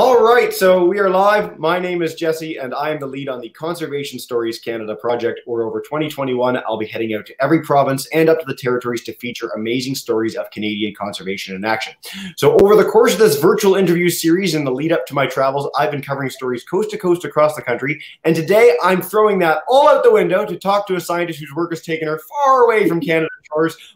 All right, so we are live. My name is Jesse, and I am the lead on the Conservation Stories Canada project, where over 2021, I'll be heading out to every province and up to the territories to feature amazing stories of Canadian conservation in action. So, over the course of this virtual interview series and the lead up to my travels, I've been covering stories coast to coast across the country. And today, I'm throwing that all out the window to talk to a scientist whose work has taken her far away from Canada's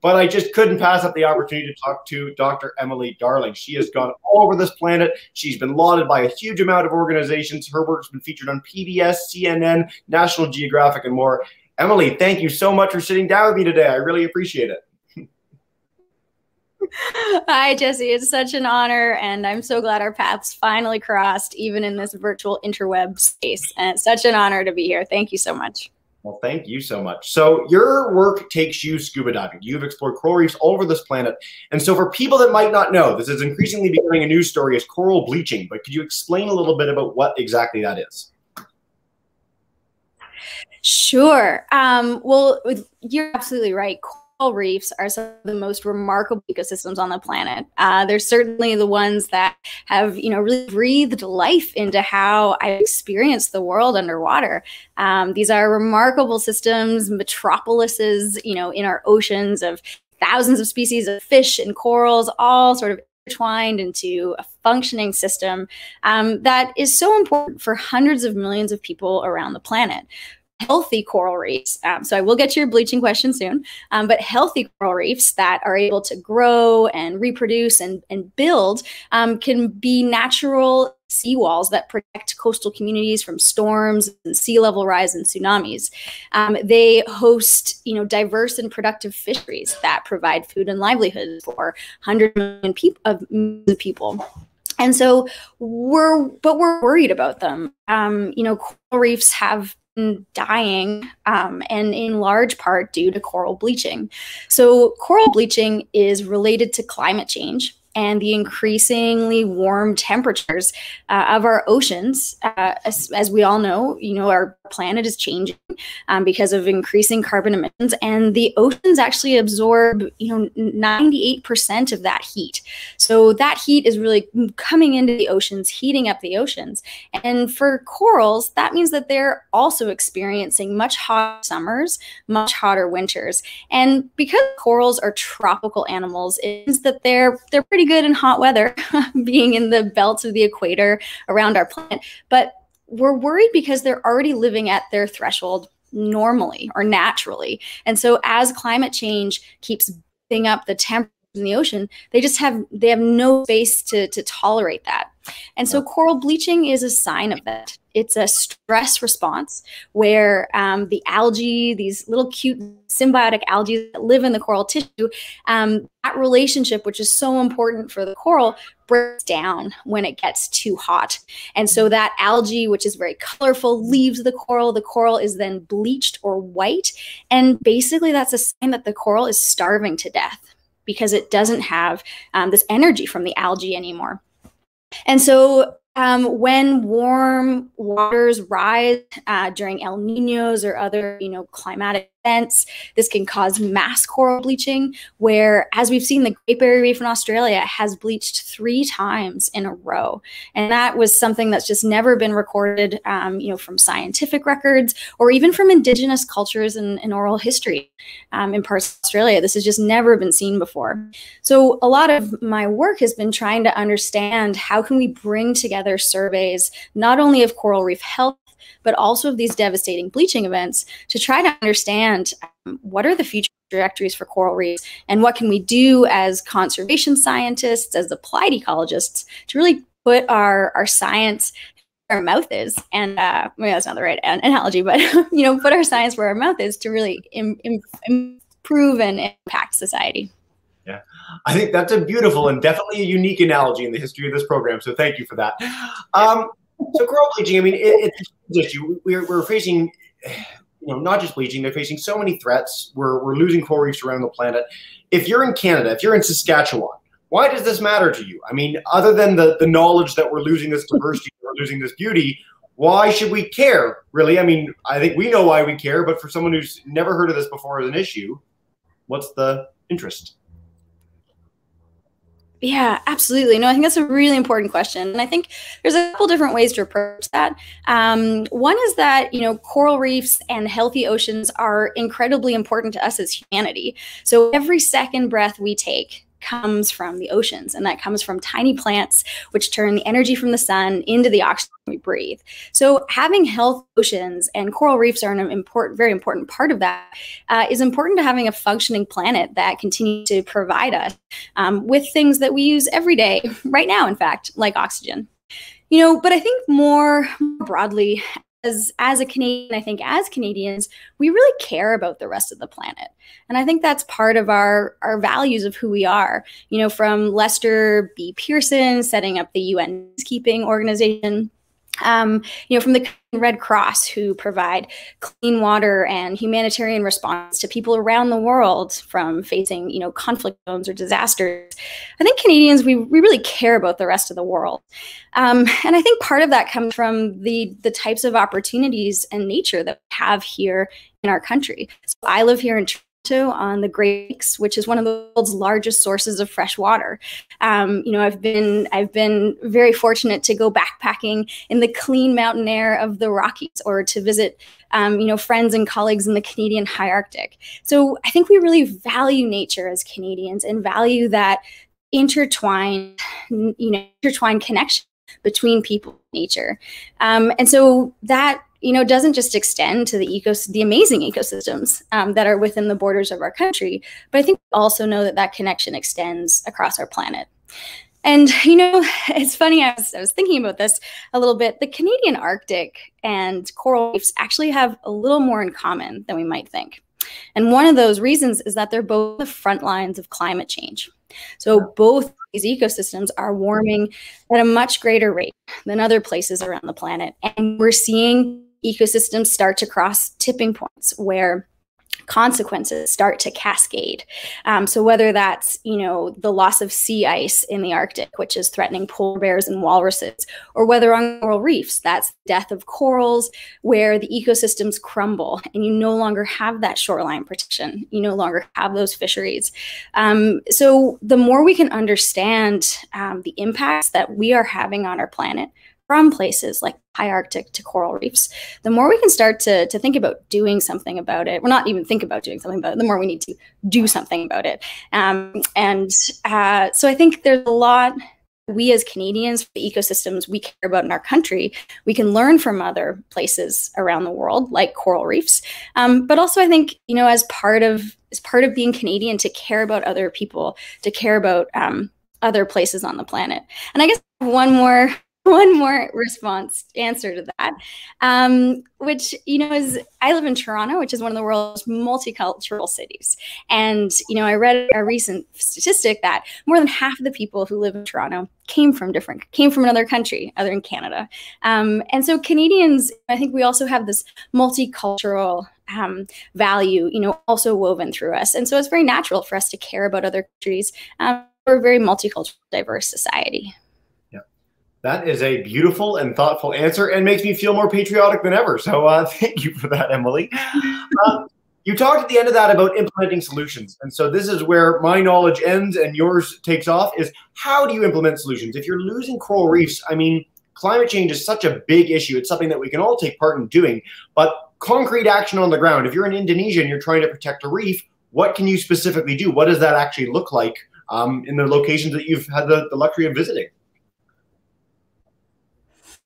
but I just couldn't pass up the opportunity to talk to Dr. Emily Darling. She has gone all over this planet. She's been lauded by a huge amount of organizations. Her work's been featured on PBS, CNN, National Geographic, and more. Emily, thank you so much for sitting down with me today. I really appreciate it. Hi, Jesse. It's such an honor, and I'm so glad our paths finally crossed, even in this virtual interweb space. And it's such an honor to be here. Thank you so much. Well, thank you so much. So, your work takes you scuba diving. You've explored coral reefs all over this planet. And so, for people that might not know, this is increasingly becoming a news story as coral bleaching. But could you explain a little bit about what exactly that is? Sure. Um, well, you're absolutely right reefs are some of the most remarkable ecosystems on the planet. Uh, they're certainly the ones that have, you know, really breathed life into how I experience the world underwater. Um, these are remarkable systems, metropolises, you know, in our oceans of thousands of species of fish and corals, all sort of intertwined into a functioning system um, that is so important for hundreds of millions of people around the planet healthy coral reefs. Um, so I will get to your bleaching question soon, um, but healthy coral reefs that are able to grow and reproduce and, and build um, can be natural seawalls that protect coastal communities from storms and sea level rise and tsunamis. Um, they host, you know, diverse and productive fisheries that provide food and livelihood for hundreds million people of people. And so we're, but we're worried about them. Um, you know, coral reefs have dying um, and in large part due to coral bleaching. So, coral bleaching is related to climate change and the increasingly warm temperatures uh, of our oceans. Uh, as, as, we all know, you know, our planet is changing um, because of increasing carbon emissions, and the oceans actually absorb, you know, 98% of that heat. So that heat is really coming into the oceans, heating up the oceans. And for corals, that means that they're also experiencing much hotter summers, much hotter winters. And because corals are tropical animals, it means that they're they're pretty pretty good in hot weather, being in the belt of the equator around our planet. But we're worried because they're already living at their threshold normally or naturally. And so as climate change keeps up the temperature in the ocean, they just have they have no space to to tolerate that. And so coral bleaching is a sign of that. It's a stress response where um, the algae, these little cute symbiotic algae that live in the coral tissue, um, that relationship, which is so important for the coral, breaks down when it gets too hot. And so that algae, which is very colorful, leaves the coral. The coral is then bleached or white. And basically, that's a sign that the coral is starving to death because it doesn't have um, this energy from the algae anymore. And so um, when warm waters rise uh, during El Ninos or other, you know, climatic events, this can cause mass coral bleaching. Where, as we've seen, the Great Barrier Reef in Australia has bleached three times in a row, and that was something that's just never been recorded, um, you know, from scientific records or even from Indigenous cultures and, and oral history um, in parts of Australia. This has just never been seen before. So, a lot of my work has been trying to understand how can we bring together together surveys, not only of coral reef health, but also of these devastating bleaching events to try to understand um, what are the future trajectories for coral reefs and what can we do as conservation scientists, as applied ecologists, to really put our, our science our mouth is and uh maybe that's not the right analogy but you know put our science where our mouth is to really Im- Im- improve and impact society yeah, I think that's a beautiful and definitely a unique analogy in the history of this program. So thank you for that. Um, so coral bleaching, I mean, it, it's an issue. We're, we're facing, you know, not just bleaching, they're facing so many threats. We're, we're losing coral reefs around the planet. If you're in Canada, if you're in Saskatchewan, why does this matter to you? I mean, other than the, the knowledge that we're losing this diversity, we're losing this beauty, why should we care, really? I mean, I think we know why we care, but for someone who's never heard of this before as an issue, what's the interest? Yeah, absolutely. No, I think that's a really important question. And I think there's a couple different ways to approach that. Um, one is that, you know, coral reefs and healthy oceans are incredibly important to us as humanity. So every second breath we take, comes from the oceans, and that comes from tiny plants, which turn the energy from the sun into the oxygen we breathe. So, having health oceans and coral reefs are an important, very important part of that. Uh, is important to having a functioning planet that continues to provide us um, with things that we use every day, right now, in fact, like oxygen. You know, but I think more broadly, as as a Canadian, I think as Canadians, we really care about the rest of the planet. And I think that's part of our our values of who we are. You know, from Lester B. Pearson setting up the UN peacekeeping organization um, you know, from the Red Cross who provide clean water and humanitarian response to people around the world from facing, you know, conflict zones or disasters. I think Canadians we, we really care about the rest of the world, um, and I think part of that comes from the the types of opportunities and nature that we have here in our country. So I live here in on the Great Lakes, which is one of the world's largest sources of fresh water. Um, you know, I've been I've been very fortunate to go backpacking in the clean mountain air of the Rockies, or to visit um, you know friends and colleagues in the Canadian High Arctic. So I think we really value nature as Canadians and value that intertwined you know intertwined connection between people and nature. Um, and so that you know doesn't just extend to the ecos the amazing ecosystems um, that are within the borders of our country, but I think we also know that that connection extends across our planet. And you know, it's funny. I was, I was thinking about this a little bit. The Canadian Arctic and coral reefs actually have a little more in common than we might think. And one of those reasons is that they're both the front lines of climate change. So both these ecosystems are warming at a much greater rate than other places around the planet. And we're seeing ecosystems start to cross tipping points where consequences start to cascade. Um, so whether that's you know the loss of sea ice in the Arctic, which is threatening polar bears and walruses, or whether on coral reefs, that's death of corals, where the ecosystems crumble and you no longer have that shoreline protection. You no longer have those fisheries. Um, so the more we can understand um, the impacts that we are having on our planet from places like high Arctic to coral reefs, the more we can start to, to think about doing something about it. We're not even think about doing something about it, the more we need to do something about it. Um, and uh, so I think there's a lot we as Canadians, the ecosystems we care about in our country, we can learn from other places around the world, like coral reefs. Um, but also, I think you know, as part of as part of being Canadian, to care about other people, to care about um, other places on the planet. And I guess one more one more response answer to that, um, which you know is I live in Toronto, which is one of the world's multicultural cities, and you know I read a recent statistic that more than half of the people who live in Toronto came from different came from another country other than Canada, um, and so Canadians, I think we also have this multicultural um, value, you know, also woven through us, and so it's very natural for us to care about other countries. Um, we're a very multicultural, diverse society. That is a beautiful and thoughtful answer and makes me feel more patriotic than ever. So uh, thank you for that, Emily. Uh, you talked at the end of that about implementing solutions. And so this is where my knowledge ends and yours takes off is how do you implement solutions? If you're losing coral reefs, I mean, climate change is such a big issue. It's something that we can all take part in doing, but concrete action on the ground. If you're in Indonesia and you're trying to protect a reef, what can you specifically do? What does that actually look like um, in the locations that you've had the, the luxury of visiting?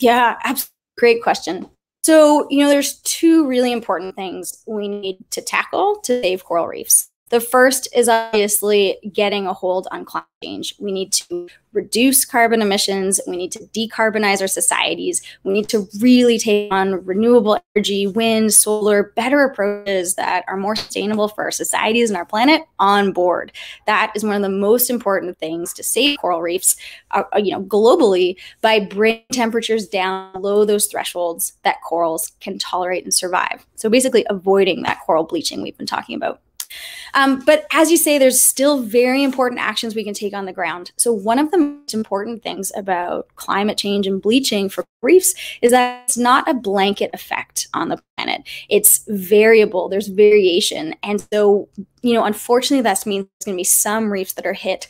Yeah, absolutely. Great question. So, you know, there's two really important things we need to tackle to save coral reefs. The first is obviously getting a hold on climate change. We need to reduce carbon emissions. We need to decarbonize our societies. We need to really take on renewable energy, wind, solar, better approaches that are more sustainable for our societies and our planet on board. That is one of the most important things to save coral reefs, uh, uh you know, globally by bringing temperatures down below those thresholds that corals can tolerate and survive. So basically avoiding that coral bleaching we've been talking about. Um, but as you say, there's still very important actions we can take on the ground. So one of the most important things about climate change and bleaching for reefs is that it's not a blanket effect on the planet. It's variable. There's variation, and so you know, unfortunately, that means there's going to be some reefs that are hit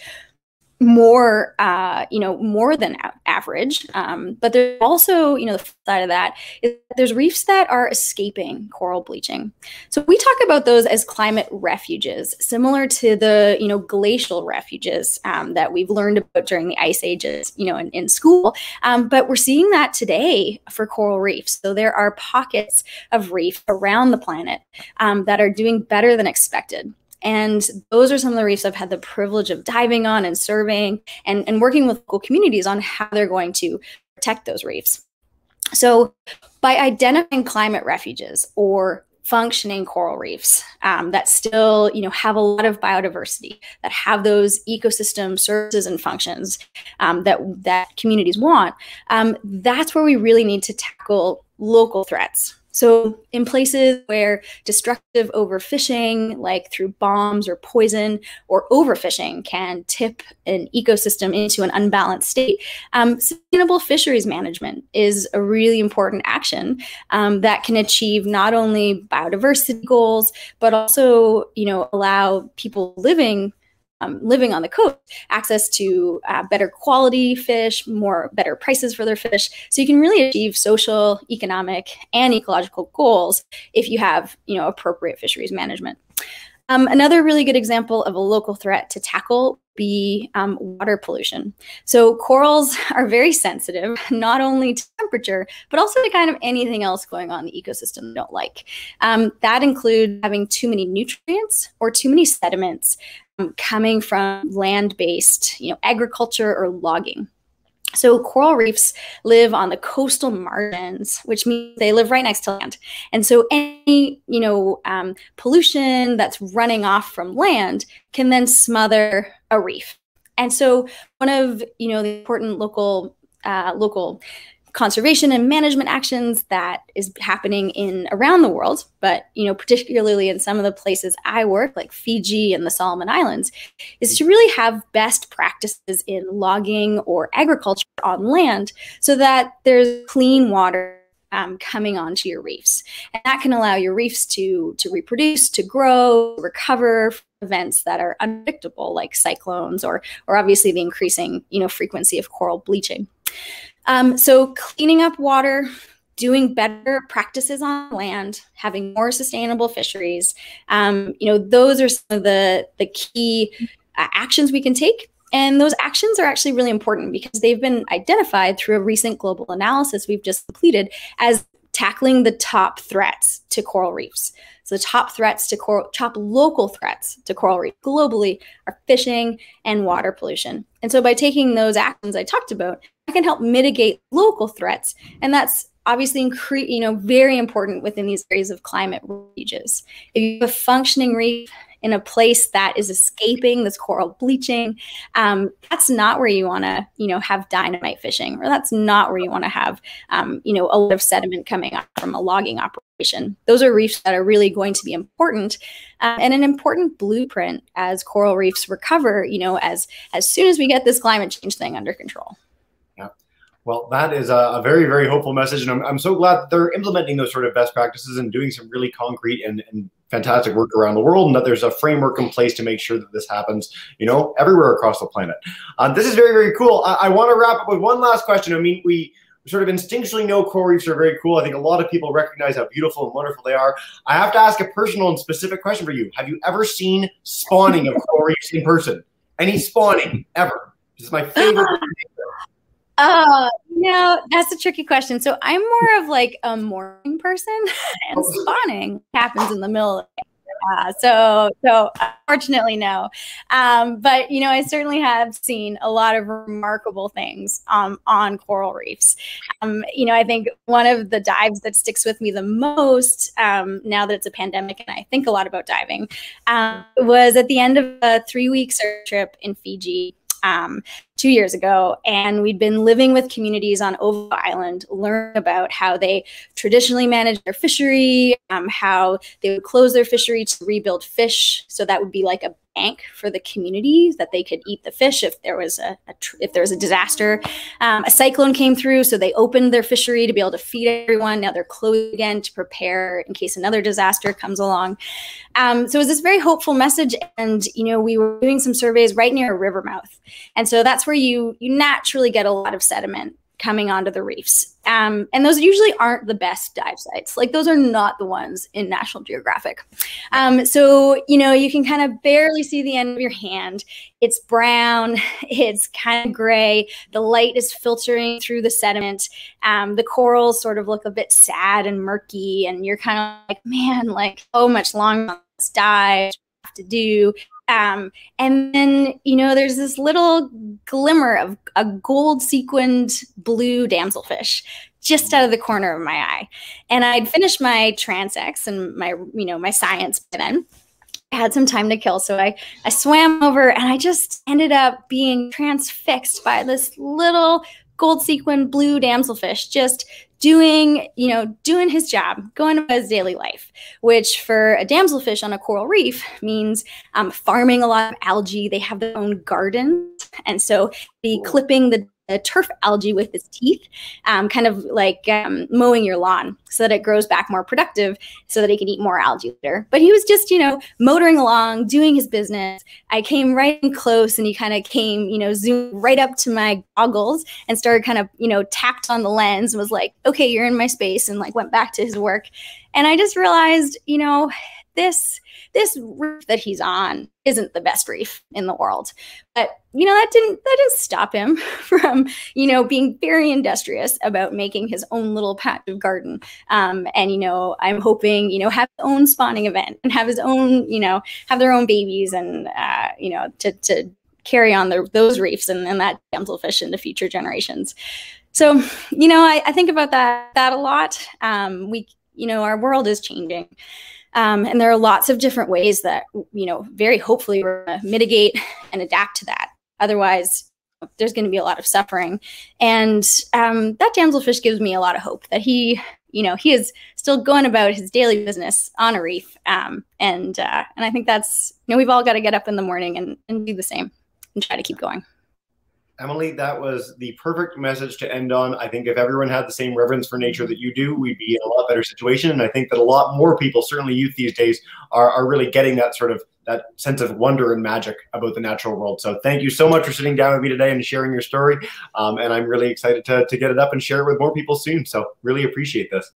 more, uh, you know, more than average. Um, but there's also, you know, the side of that is that there's reefs that are escaping coral bleaching. So we talk about those as climate refuges, similar to the, you know, glacial refuges um, that we've learned about during the ice ages, you know, in, in school. Um, but we're seeing that today for coral reefs. So there are pockets of reef around the planet um, that are doing better than expected. And those are some of the reefs I've had the privilege of diving on and surveying and, and working with local communities on how they're going to protect those reefs. So, by identifying climate refuges or functioning coral reefs um, that still you know have a lot of biodiversity that have those ecosystem services and functions um, that that communities want um, that's where we really need to tackle local threats so, in places where destructive overfishing, like through bombs or poison or overfishing, can tip an ecosystem into an unbalanced state, um, sustainable fisheries management is a really important action um, that can achieve not only biodiversity goals, but also, you know, allow people living um, living on the coast access to uh, better quality fish, more better prices for their fish. So you can really achieve social, economic, and ecological goals if you have you know appropriate fisheries management. Um, another really good example of a local threat to tackle be um, water pollution. So corals are very sensitive, not only to temperature, but also to kind of anything else going on in the ecosystem they don't like. Um, that includes having too many nutrients or too many sediments coming from land-based, you know, agriculture or logging. So coral reefs live on the coastal margins, which means they live right next to land. And so any, you know, um, pollution that's running off from land can then smother a reef. And so one of, you know, the important local uh, local conservation and management actions that is happening in around the world but you know particularly in some of the places i work like fiji and the solomon islands is to really have best practices in logging or agriculture on land so that there's clean water um, coming onto your reefs. And that can allow your reefs to to reproduce to grow recover from events that are unpredictable like cyclones or or obviously the increasing you know frequency of coral bleaching um, so cleaning up water, doing better practices on land, having more sustainable fisheries, um, you know, those are some of the the key uh, actions we can take. And those actions are actually really important because they've been identified through a recent global analysis we've just completed as tackling the top threats to coral reefs. So the top threats to coral, top local threats to coral reef globally are fishing and water pollution. And so by taking those actions I talked about, can help mitigate local threats. And that's obviously you know very important within these areas of climate refuges. If you have a functioning reef in a place that is escaping this coral bleaching, um, that's not where you want to you know have dynamite fishing, or that's not where you want to have um, you know a lot of sediment coming up from a logging operation. Those are reefs that are really going to be important uh, and an important blueprint as coral reefs recover. You know, as as soon as we get this climate change thing under control. Well, that is a, very, very hopeful message. And I'm, I'm so glad that they're implementing those sort of best practices and doing some really concrete and, and fantastic work around the world and that there's a framework in place to make sure that this happens, you know, everywhere across the planet. Uh, this is very, very cool. I, I want to wrap up with one last question. I mean, we sort of instinctually know coral reefs are very cool. I think a lot of people recognize how beautiful and wonderful they are. I have to ask a personal and specific question for you. Have you ever seen spawning of coral reefs in person? Any spawning ever? This is my favorite. Oh, no, that's a tricky question. So I'm more of like a morning person, and oh. spawning happens in the middle of the uh, so, so unfortunately, no. Um, but you know, I certainly have seen a lot of remarkable things um, on coral reefs. Um, you know, I think one of the dives that sticks with me the most um, now that it's a pandemic, and I think a lot about diving, um, was at the end of a three-week surf trip in Fiji um, two years ago, and we'd been living with communities on Ova Island, learn about how they traditionally manage their fishery, um, how they would close their fishery to rebuild fish. So that would be like a bank for the community that they could eat the fish if there was a, a if there was a disaster. Um, a cyclone came through, so they opened their fishery to be able to feed everyone. Now they're closed again to prepare in case another disaster comes along. Um, so it was this very hopeful message, and you know we were doing some surveys right near a river mouth, and so that's where you you naturally get a lot of sediment coming onto the reefs. Um, and those usually aren't the best dive sites. Like those are not the ones in National Geographic. Um, so, you know, you can kind of barely see the end of your hand. It's brown, it's kind of gray. The light is filtering through the sediment. Um, the corals sort of look a bit sad and murky. And you're kind of like, man, like, how much longer this dive to do um, and then, you know, there's this little glimmer of a gold sequined blue damselfish just out of the corner of my eye. And I'd finished my transects and my, you know, my science by then. I had some time to kill. So I, I swam over and I just ended up being transfixed by this little gold sequin blue damselfish just doing, you know, doing his job, going about his daily life, which for a damselfish on a coral reef means um, farming a lot of algae. They have their own gardens. And so the clipping the turf algae with his teeth, um, kind of like um, mowing your lawn so that it grows back more productive so that he can eat more algae later. But he was just, you know, motoring along, doing his business. I came right in close and he kind of came, you know, zoomed right up to my goggles and started kind of, you know, tapped on the lens and was like, okay, you're in my space and like went back to his work. And I just realized, you know, this this reef that he's on isn't the best reef in the world. But you know that didn't that didn't stop him from you know being very industrious about making his own little patch of garden. Um, and you know i'm hoping you know have his own spawning event and have his own you know have their own babies and uh, you know to to carry on the, those reefs and, and that damselfish into future generations. So you know I, I think about that that a lot. Um, we you know our world is changing um, and there are lots of different ways that, you know, very hopefully we're going to mitigate and adapt to that. Otherwise, there's going to be a lot of suffering. And um, that damselfish gives me a lot of hope that he, you know, he is still going about his daily business on a reef. Um, and uh, and I think that's, you know, we've all got to get up in the morning and, and do the same and try to keep going. Emily, that was the perfect message to end on. I think if everyone had the same reverence for nature that you do, we'd be in a lot better situation. And I think that a lot more people, certainly youth these days, are, are really getting that sort of that sense of wonder and magic about the natural world. So thank you so much for sitting down with me today and sharing your story. Um, and I'm really excited to, to get it up and share it with more people soon. So really appreciate this.